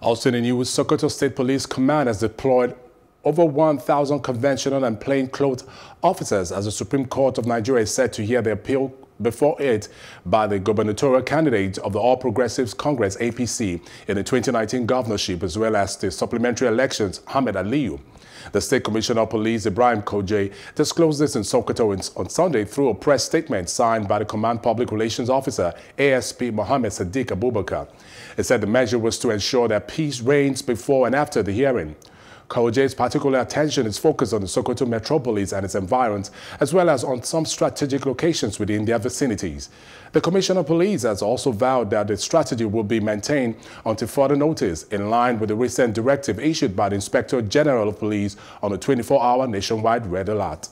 Also in the news, Sokoto State Police Command has deployed over 1,000 conventional and plainclothes officers as the Supreme Court of Nigeria is set to hear the appeal before it by the gubernatorial candidate of the All Progressives Congress APC in the 2019 governorship as well as the supplementary elections Ahmed Aliyu. The State Commissioner of Police Ibrahim Kaoje disclosed this in Sokoto on Sunday through a press statement signed by the Command Public Relations Officer ASP Mohammed Sadiq Abubakar. It said the measure was to ensure that peace reigns before and after the hearing. Kaoje's particular attention is focused on the Sokoto metropolis and its environs, as well as on some strategic locations within their vicinities. The Commissioner of Police has also vowed that the strategy will be maintained until further notice, in line with the recent directive issued by the Inspector General of Police on a 24-hour nationwide red alert.